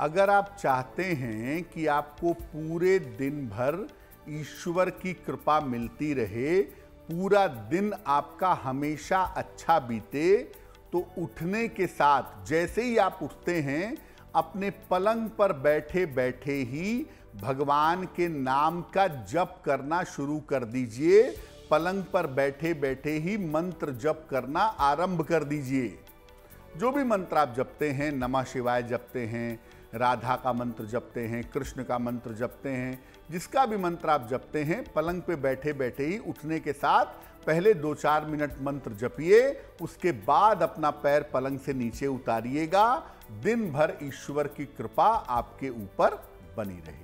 अगर आप चाहते हैं कि आपको पूरे दिन भर ईश्वर की कृपा मिलती रहे, पूरा दिन आपका हमेशा अच्छा बीते तो उठने के साथ जैसे ही आप उठते हैं, अपने पलंग पर बैठे बैठे ही भगवान के नाम का जप करना शुरू कर दीजिए। पलंग पर बैठे बैठे ही मंत्र जप करना आरंभ कर दीजिए। जो भी मंत्र आप जपते हैं, नमः शिवाय जपते हैं राधा का मंत्र जपते हैं, कृष्ण का मंत्र जपते हैं, जिसका भी मंत्र आप जपते हैं, पलंग पे बैठे बैठे ही उठने के साथ पहले दो चार मिनट मंत्र जपिए, उसके बाद अपना पैर पलंग से नीचे उतारिएगा, दिन भर ईश्वर की कृपा आपके ऊपर बनी रहे।